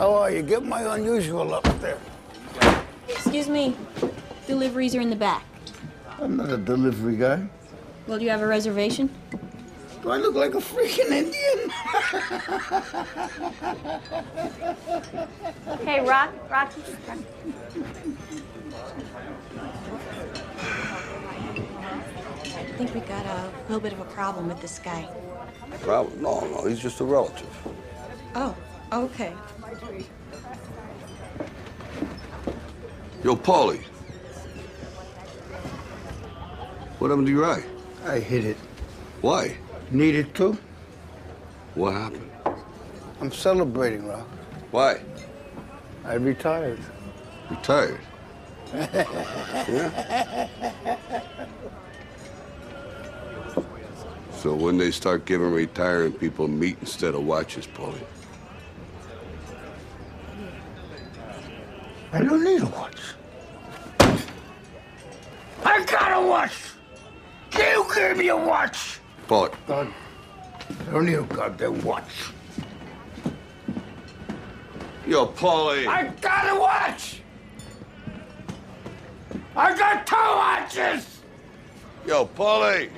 How are you? Get my unusual up there. Excuse me. Deliveries are in the back. I'm not a delivery guy. Well, do you have a reservation? Do I look like a freaking Indian? Hey, Rock, Rocky. I think we got a little bit of a problem with this guy. Problem? No, no, he's just a relative. Oh, okay. Yo, Paulie. What happened to your eye? I hit it. Why? Needed to? What happened? I'm celebrating, Rock. Why? I retired. Retired. yeah? So when they start giving retiring people meat instead of watches, Paulie? I don't need a watch. I got a watch! You gave me a watch! Paulie. God, I don't need a goddamn watch. Yo, Paulie. I got a watch! I got two watches! Yo, Paulie.